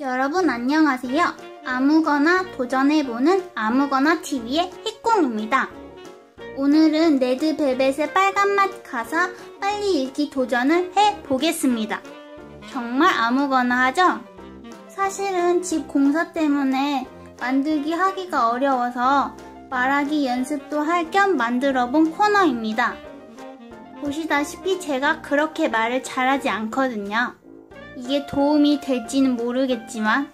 여러분 안녕하세요. 아무거나 도전해보는 아무거나 TV의 희꽁입니다. 오늘은 레드벨벳의 빨간맛 가사 빨리 읽기 도전을 해보겠습니다. 정말 아무거나 하죠? 사실은 집 공사 때문에 만들기 하기가 어려워서 말하기 연습도 할 겸 만들어 본 코너입니다. 보시다시피 제가 그렇게 말을 잘하지 않거든요. 이게 도움이 될지는 모르겠지만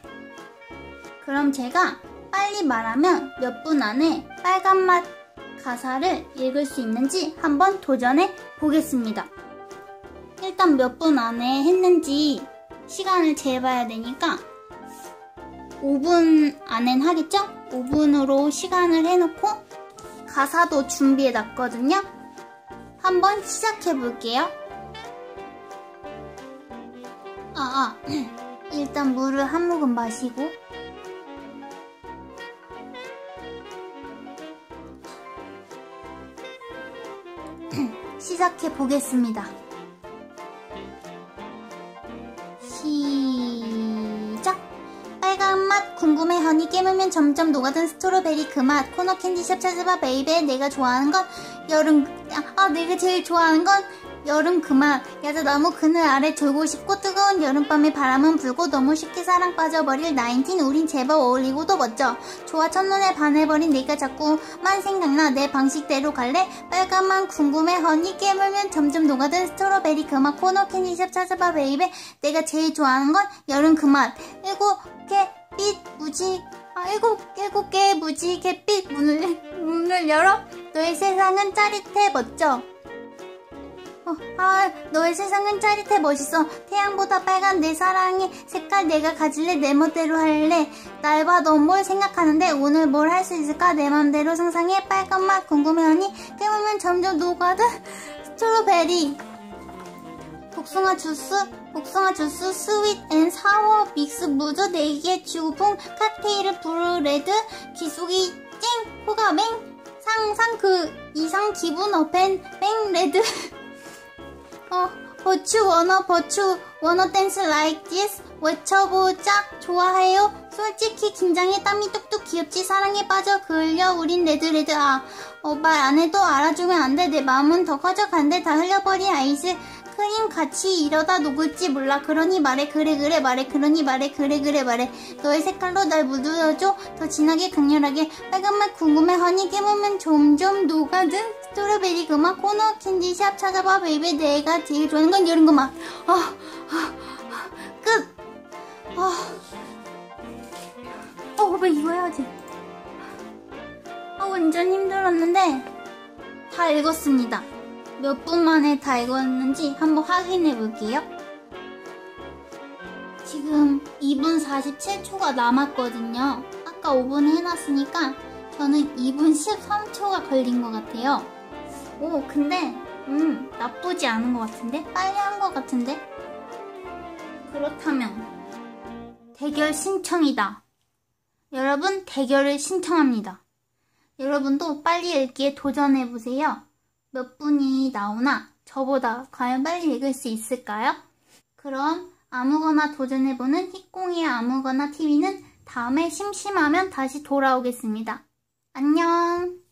그럼 제가 빨리 말하면 몇 분 안에 빨간맛 가사를 읽을 수 있는지 한번 도전해 보겠습니다. 일단 몇 분 안에 했는지 시간을 재봐야 되니까 5분 안엔 하겠죠? 5분으로 시간을 해놓고 가사도 준비해 놨거든요. 한번 시작해 볼게요. 아, 아, 일단 물을 한 모금 마시고 시작해 보겠습니다. 맛 궁금해. honey 깨물면 점점 녹아든 strawberry 그 맛. corner candy shop 찾아봐 baby. 내가 좋아하는 건 여름 아 내가 제일 좋아하는 건 여름 그 맛 야자나무 그늘 아래 졸고 싶고 뜨거운 여름밤에 바람은 불고 너무 쉽게 사랑 빠져버릴 nineteen 우린 제법 어울리고도 멋져. 좋아 첫눈에 반해버린 내가 자꾸만 생각나. 내 방식대로 갈래? 빨간 맛 궁금해. honey 깨물면 점점 녹아든 strawberry 그맛. corner candy shop 찾아봐 baby. 내가 제일 좋아하는 건 여름 그맛. 일곱 개 빛 무지 아, 일곱, 일곱 개의 무지 개빛 문을, 문을 열어 너의 세상은 짜릿해 멋져 어, 아, 너의 세상은 짜릿해 멋있어. 태양보다 빨간 내 사랑의 색깔 내가 가질래 내 멋대로 할래. 날 봐, 넌 뭘 생각하는데 오늘 뭘 할 수 있을까? 내 맘대로 상상해. 빨간 맛 궁금해 honey 깨물면 점점 녹아든 strawberry. 복숭아 주스, 복숭아 주스, sweet and sour 믹스 무드, 네개 주풍, 칵테일을 브루 레드, 기숙이 쨍, 호가 맹, 상상 그 이상 기분 어펜, 뺑 레드. 어, 버추 원어 버추 원어 댄스 like this. 외쳐보자. 좋아해요. 솔직히 긴장해. 땀이 뚝뚝 귀엽지. 사랑에 빠져 그을려. 우린 레드레드. 아 어, 말 안 해도 알아주면 안 돼. 내 마음은 더 커져 간대. 다 흘려버린 아이스 크림 같이 이러다 녹을지 몰라. 그러니 말해 그래 그래 말해. 그러니 말해 그래 그래 말해. 너의 색깔로 날 묻어줘. 더 진하게 강렬하게. 빨간맛 궁금해 honey 깨물면 점점 녹아든 strawberry 그맛 corner candy shop 찾아봐 baby 내가 제일 좋아하는 건 여름 그 맛. 아, 아, 아, 끝. 아, 어, 왜 이거 해야지 아, 완전 힘들었는데 다 읽었습니다 몇 분 만에 다 읽었는지 한번 확인해 볼게요 지금 2분 47초가 남았거든요 아까 5분 해놨으니까 저는 2분 13초가 걸린 것 같아요 오 근데 음 나쁘지 않은 것 같은데? 빨리 한 것 같은데? 그렇다면 대결 신청이다. 여러분 대결을 신청합니다. 여러분도 빨리 읽기에 도전해보세요. 몇 분이 나오나 저보다 과연 빨리 읽을 수 있을까요? 그럼 아무거나 도전해보는 희꽁이의 아무거나 TV는 다음에 심심하면 다시 돌아오겠습니다. 안녕!